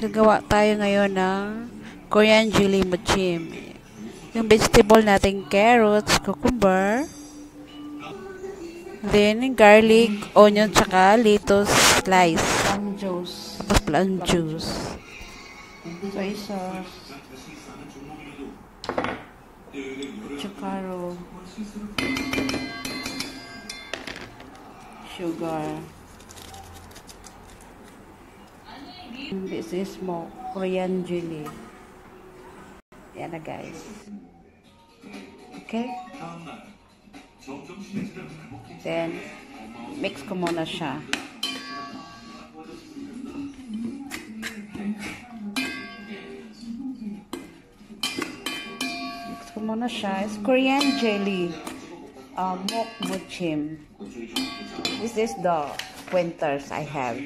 gagawa tayo ngayon ng Korean chili muchim. Yung vegetable natin, carrots, cucumber, then garlic, onion, tsaka lettuce slice. Plum juice. Tapos plum juice. Soy sauce. Chukaro. Sugar. This is more Korean chili. Yan guys. Okay? Then, mix ko muna siya. Mix ko muna siya. It's Korean jelly. Uh, mok muchim. This is the pointers I have.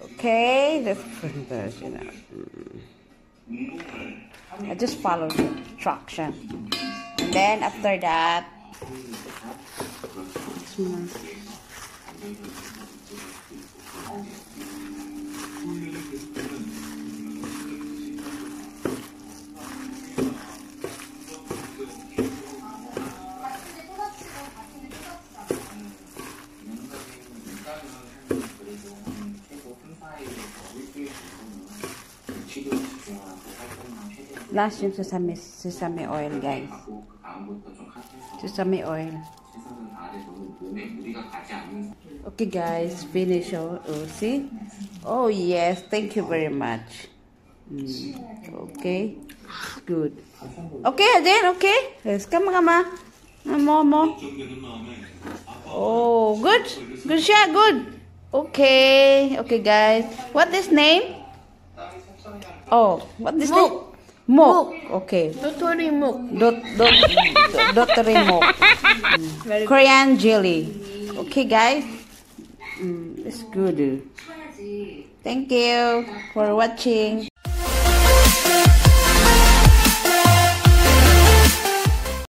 Okay? The pointers, you know. I just follow the instruction. And then after that, Last yung sesame, sesame oil, guys. Sesame oil. Okay, guys. Finish. Oh, oh, see? Oh, yes. Thank you very much. Mm, okay. Good. Okay, then, okay. Yes, come, come, come. More, more. Oh, good. Good share, good. Okay. Okay, guys. What this name? Oh, what this name? Mok. Okay. Totori Mok. Dot, dot, dot, mok. Korean jelly. Okay, guys. Mm, it's good. Thank you for watching.